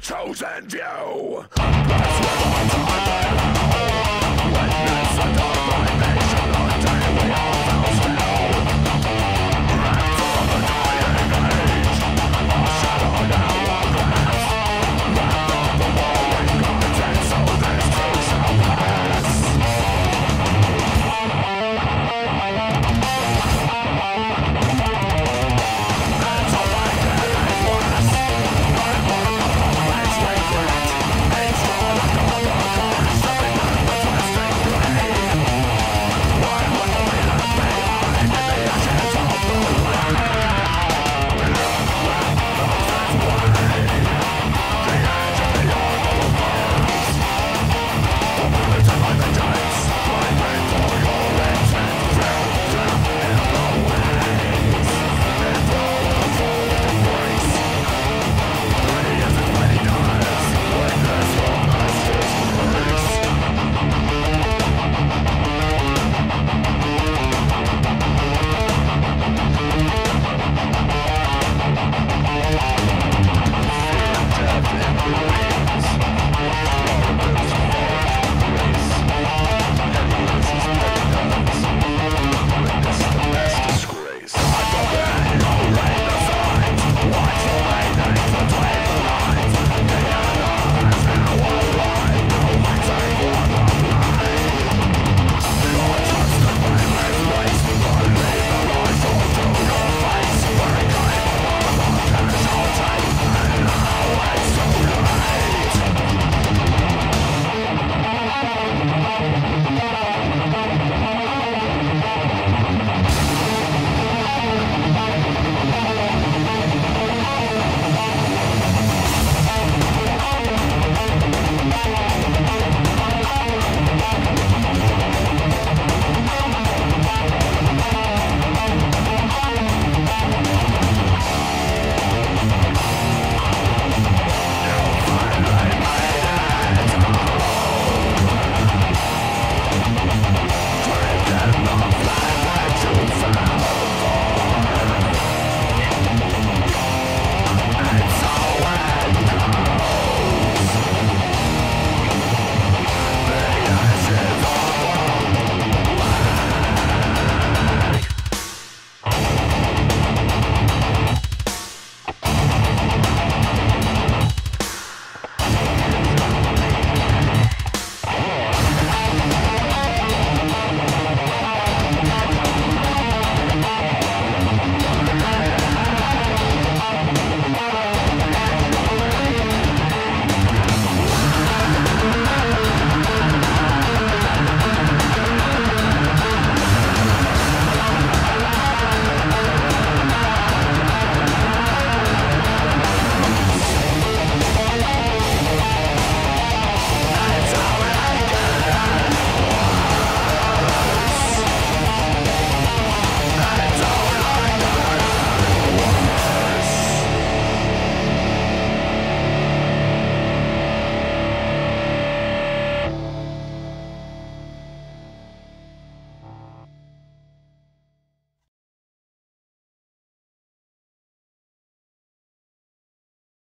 chosen view.